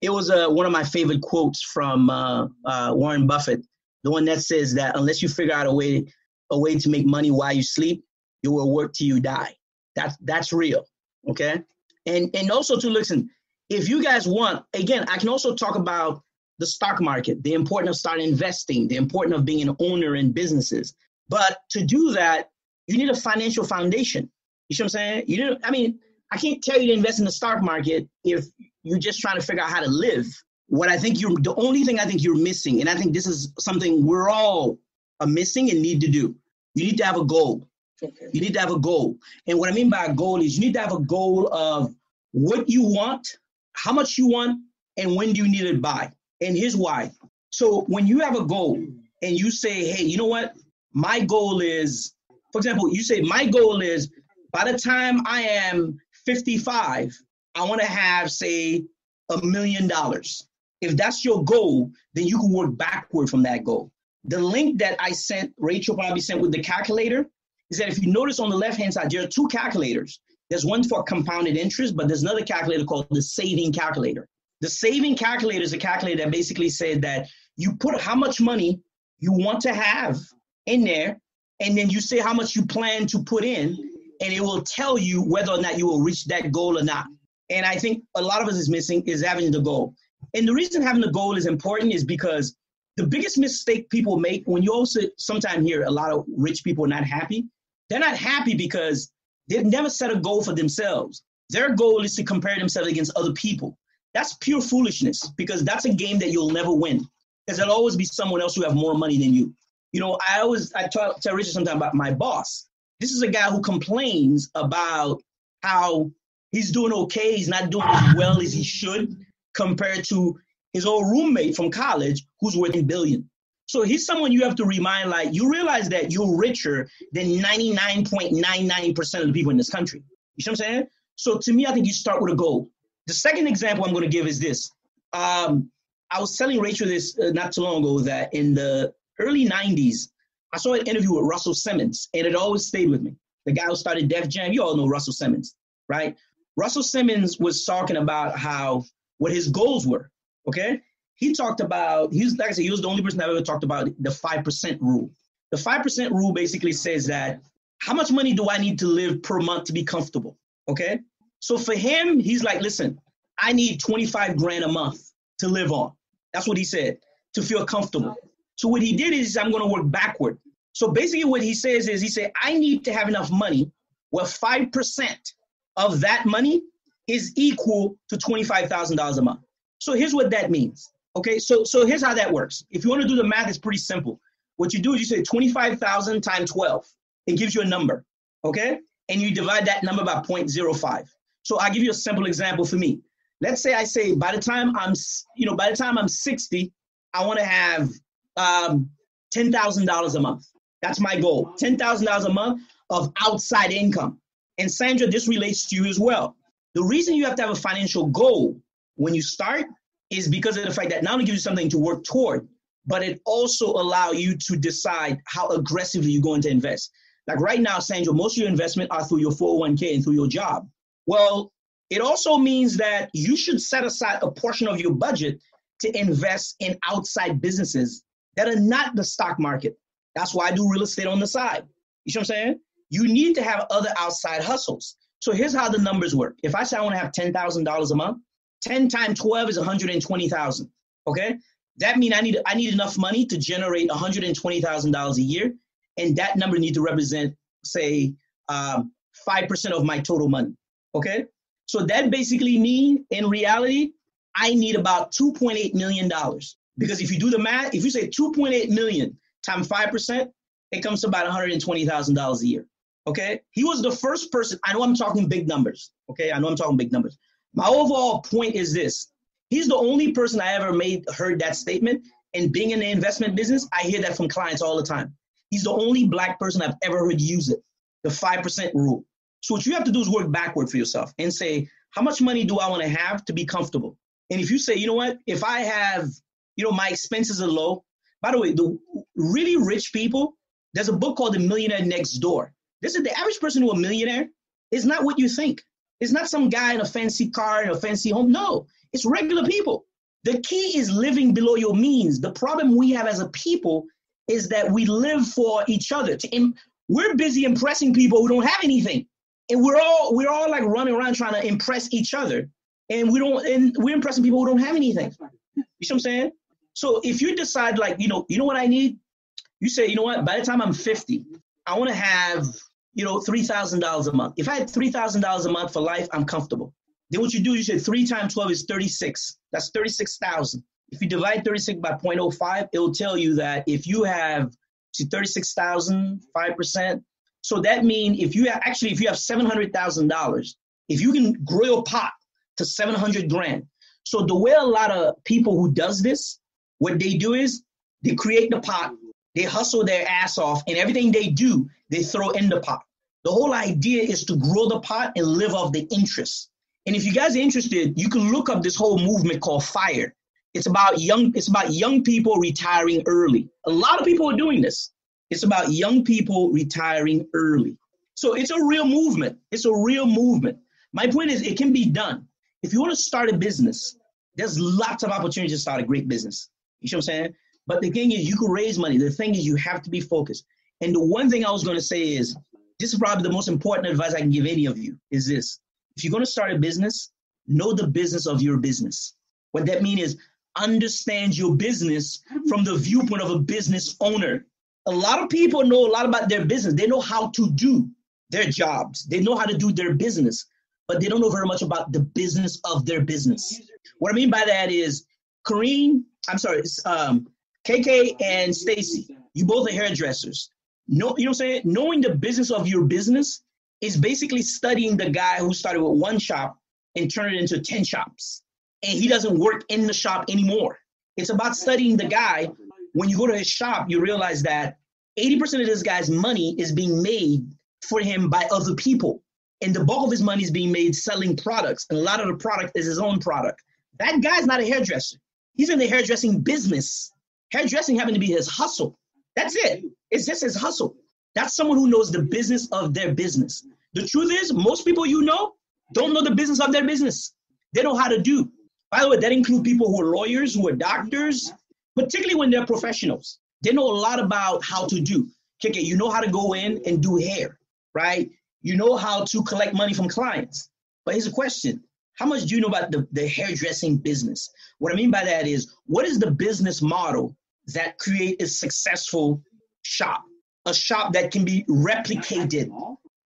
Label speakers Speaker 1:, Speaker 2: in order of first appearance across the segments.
Speaker 1: it was uh, one of my favorite quotes from uh, uh, Warren Buffett, the one that says that unless you figure out a way a way to make money while you sleep, you will work till you die. That's that's real. Okay. And and also to listen, if you guys want, again, I can also talk about the stock market, the importance of starting investing, the importance of being an owner in businesses. But to do that, you need a financial foundation. You see what I'm saying? You know, I mean, I can't tell you to invest in the stock market if you're just trying to figure out how to live. What I think you're the only thing I think you're missing, and I think this is something we're all missing and need to do. You need to have a goal. Okay. You need to have a goal. And what I mean by a goal is you need to have a goal of what you want, how much you want, and when do you need it by. And here's why. So when you have a goal and you say, hey, you know what? My goal is, for example, you say, my goal is by the time I am 55, I want to have, say, a million dollars. If that's your goal, then you can work backward from that goal. The link that I sent, Rachel probably sent with the calculator, is that if you notice on the left hand side, there are two calculators. There's one for compounded interest, but there's another calculator called the saving calculator. The saving calculator is a calculator that basically said that you put how much money you want to have in there, and then you say how much you plan to put in, and it will tell you whether or not you will reach that goal or not. And I think a lot of us is missing is having the goal. And the reason having the goal is important is because the biggest mistake people make when you also sometimes hear a lot of rich people not happy, they're not happy because they've never set a goal for themselves. Their goal is to compare themselves against other people. That's pure foolishness because that's a game that you'll never win. Because there'll always be someone else who have more money than you. You know, I always I talk, tell Richard sometimes about my boss. This is a guy who complains about how he's doing okay, he's not doing as well as he should compared to his old roommate from college who's worth a billion. So he's someone you have to remind, like, you realize that you're richer than 99.99% of the people in this country. You see what I'm saying? So to me, I think you start with a goal. The second example I'm going to give is this. Um, I was telling Rachel this uh, not too long ago that in the early 90s, I saw an interview with Russell Simmons, and it always stayed with me. The guy who started Def Jam, you all know Russell Simmons, right? Russell Simmons was talking about how what his goals were. Okay, he talked about he's like I said, he was the only person that ever talked about the five percent rule. The five percent rule basically says that how much money do I need to live per month to be comfortable? Okay, so for him, he's like, listen, I need 25 grand a month to live on. That's what he said to feel comfortable. So what he did is I'm going to work backward. So basically, what he says is he said I need to have enough money where five percent of that money is equal to $25,000 a month. So here's what that means. Okay, so so here's how that works. If you want to do the math, it's pretty simple. What you do is you say 25,000 times 12. It gives you a number. Okay? And you divide that number by 0.05. So I'll give you a simple example for me. Let's say I say by the time I'm, you know, by the time I'm 60, I want to have um, $10,000 a month. That's my goal. $10,000 a month of outside income. And Sandra, this relates to you as well. The reason you have to have a financial goal when you start is because of the fact that not only gives you something to work toward, but it also allow you to decide how aggressively you're going to invest. Like right now, Sandra, most of your investment are through your 401k and through your job. Well, it also means that you should set aside a portion of your budget to invest in outside businesses that are not the stock market. That's why I do real estate on the side. You see what I'm saying? You need to have other outside hustles. So here's how the numbers work. If I say I want to have $10,000 a month, 10 times 12 is 120,000. Okay? That means I need I need enough money to generate $120,000 a year, and that number need to represent, say, um, 5% of my total money. Okay? So that basically means, in reality, I need about $2.8 million. Because if you do the math, if you say 2.8 million times 5%, it comes to about $120,000 a year. Okay. He was the first person. I know I'm talking big numbers. Okay. I know I'm talking big numbers. My overall point is this. He's the only person I ever made heard that statement. And being in the investment business, I hear that from clients all the time. He's the only black person I've ever heard use it, the 5% rule. So what you have to do is work backward for yourself and say, how much money do I want to have to be comfortable? And if you say, you know what, if I have, you know, my expenses are low. By the way, the really rich people, there's a book called The Millionaire Next Door. This is the average person who a millionaire is not what you think. It's not some guy in a fancy car in a fancy home. No, it's regular people. The key is living below your means. The problem we have as a people is that we live for each other. To, we're busy impressing people who don't have anything, and we're all we're all like running around trying to impress each other, and we don't and we're impressing people who don't have anything. You see what I'm saying? So if you decide like you know you know what I need, you say you know what by the time I'm 50, I want to have you know three thousand dollars a month. If I had three thousand dollars a month for life, I'm comfortable. Then what you do, you say three times 12 is 36. That's 36,000. If you divide 36 by 0.05, it will tell you that if you have see 36,000, 5%. So that means if you have, actually, if you have $700,000, if you can grow your pot to 700 grand. So the way a lot of people who does this, what they do is they create the pot, they hustle their ass off, and everything they do, they throw in the pot. The whole idea is to grow the pot and live off the interest. And if you guys are interested, you can look up this whole movement called FIRE. It's about young. It's about young people retiring early. A lot of people are doing this. It's about young people retiring early. So it's a real movement. It's a real movement. My point is, it can be done. If you want to start a business, there's lots of opportunities to start a great business. You know what I'm saying? But the thing is, you can raise money. The thing is, you have to be focused. And the one thing I was going to say is, this is probably the most important advice I can give any of you. Is this: if you're going to start a business, know the business of your business. What that means is understand your business from the viewpoint of a business owner. A lot of people know a lot about their business. They know how to do their jobs. They know how to do their business, but they don't know very much about the business of their business. What I mean by that is Kareem, I'm sorry, um, KK and Stacy, you both are hairdressers. No, you know what I'm saying? Knowing the business of your business is basically studying the guy who started with one shop and turned it into 10 shops. And he doesn't work in the shop anymore. It's about studying the guy. When you go to his shop, you realize that 80% of this guy's money is being made for him by other people. And the bulk of his money is being made selling products. And a lot of the product is his own product. That guy's not a hairdresser. He's in the hairdressing business. Hairdressing happened to be his hustle. That's it. It's just his hustle. That's someone who knows the business of their business. The truth is, most people you know don't know the business of their business. They know how to do. By the way, that includes people who are lawyers, who are doctors, particularly when they're professionals. They know a lot about how to do. Okay, you know how to go in and do hair, right? You know how to collect money from clients. But here's a question How much do you know about the, the hairdressing business? What I mean by that is, what is the business model that create a successful shop? A shop that can be replicated.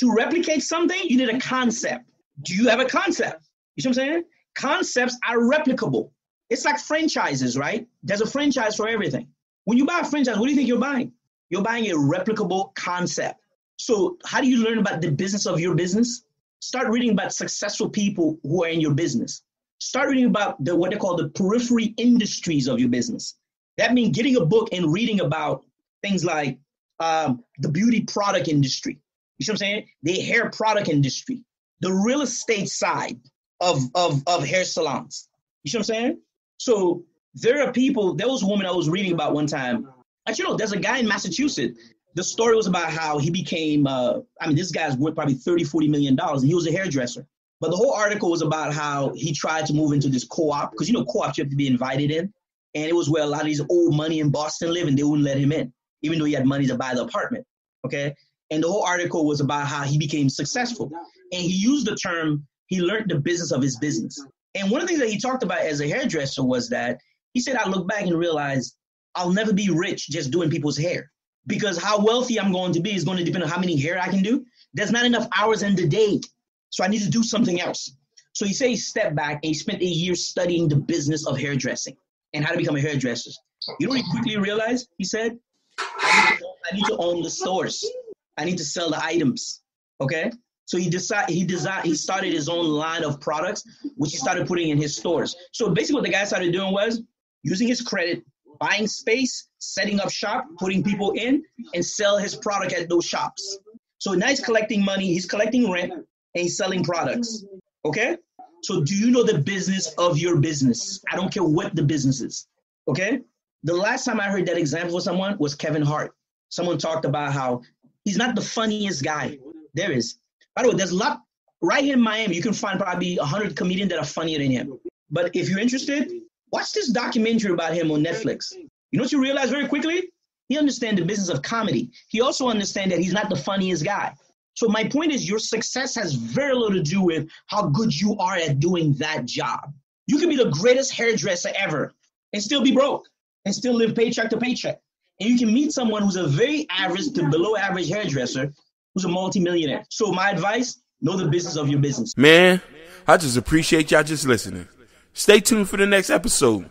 Speaker 1: To replicate something, you need a concept. Do you have a concept? You see what I'm saying? Concepts are replicable. It's like franchises, right? There's a franchise for everything. When you buy a franchise, what do you think you're buying? You're buying a replicable concept. So, how do you learn about the business of your business? Start reading about successful people who are in your business. Start reading about the what they call the periphery industries of your business. That means getting a book and reading about things like um, the beauty product industry. You see what I'm saying? The hair product industry, the real estate side, of, of, of hair salons. You see what I'm saying? So there are people, there was a woman I was reading about one time. Actually, know, there's a guy in Massachusetts. The story was about how he became, uh, I mean, this guy's worth probably 30, 40 million dollars, and he was a hairdresser. But the whole article was about how he tried to move into this co-op, because you know, co-ops you have to be invited in. And it was where a lot of these old money in Boston live, and they wouldn't let him in, even though he had money to buy the apartment. Okay. And the whole article was about how he became successful. And he used the term he learned the business of his business. And one of the things that he talked about as a hairdresser was that he said, I look back and realize I'll never be rich just doing people's hair because how wealthy I'm going to be is going to depend on how many hair I can do. There's not enough hours in the day. So I need to do something else. So he says stepped back and he spent a year studying the business of hairdressing and how to become a hairdresser. You know what he quickly realized? He said, I need, to, I need to own the stores. I need to sell the items. Okay. So he decided he designed he started his own line of products, which he started putting in his stores. So basically, what the guy started doing was using his credit, buying space, setting up shop, putting people in, and sell his product at those shops. So now he's collecting money, he's collecting rent, and he's selling products. Okay. So do you know the business of your business? I don't care what the business is. Okay. The last time I heard that example of someone was Kevin Hart. Someone talked about how he's not the funniest guy there is by the way, there's a lot right here in Miami. You can find probably 100 comedians that are funnier than him. But if you're interested, Watch this documentary about him on Netflix. You know what you realize very quickly? He understands the business of comedy. He also understands that he's not the funniest guy. So my point is your success has very little to do with how good you are at doing that job. You can be the greatest hairdresser ever and still be broke and still live paycheck to paycheck. And you can meet someone who's a very average to below average hairdresser who's a multimillionaire. So my advice, know the business of your business.
Speaker 2: Man, I just appreciate y'all just listening. Stay tuned for the next episode.